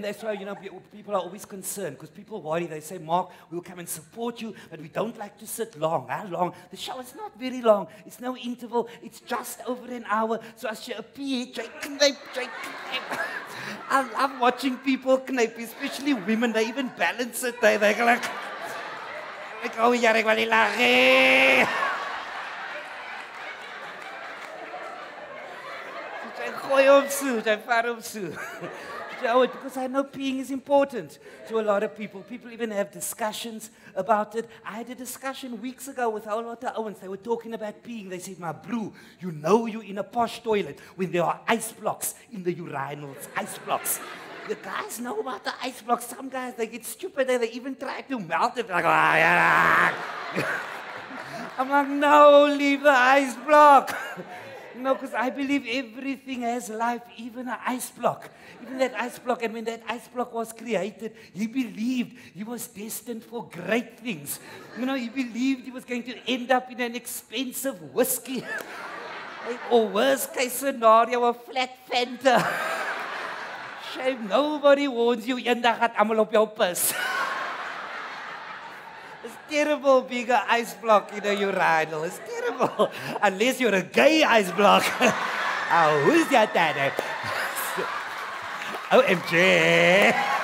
and that's why, you know, people are always concerned because people worry. They say, Marc, we'll come and support you, but we don't like to sit long. How long? The show is not very long. It's no interval. It's just over an hour. So as you appear. I love watching people knyp, especially women. They even balance it. They, they're like, like, oh, yeah, ek wil nie lag nie." Jy gooi hom so, jy vat hom so. Because I know peeing is important to a lot of people. People even have discussions about it. I had a discussion weeks ago with a lot of Owens. They were talking about peeing. They said, My blue, you know you're in a posh toilet when there are ice blocks in the urinals. Ice blocks. The guys know about the ice blocks. Some guys, they get stupid. and they even try to melt it. Like, "Ah, yeah." I'm like, no, leave the ice block. No, because I believe everything has life, even an ice block. Even that ice block. And when that ice block was created, he believed he was destined for great things. You know, he believed he was going to end up in an expensive whiskey. or worst case scenario, a flat Fanta. Shame nobody warns you, eendag gaat almal op jou pis. It's terrible being an ice block in a urinal. It's terrible. Unless you're a gay ice block. oh, who's that? that? OMG. Oh,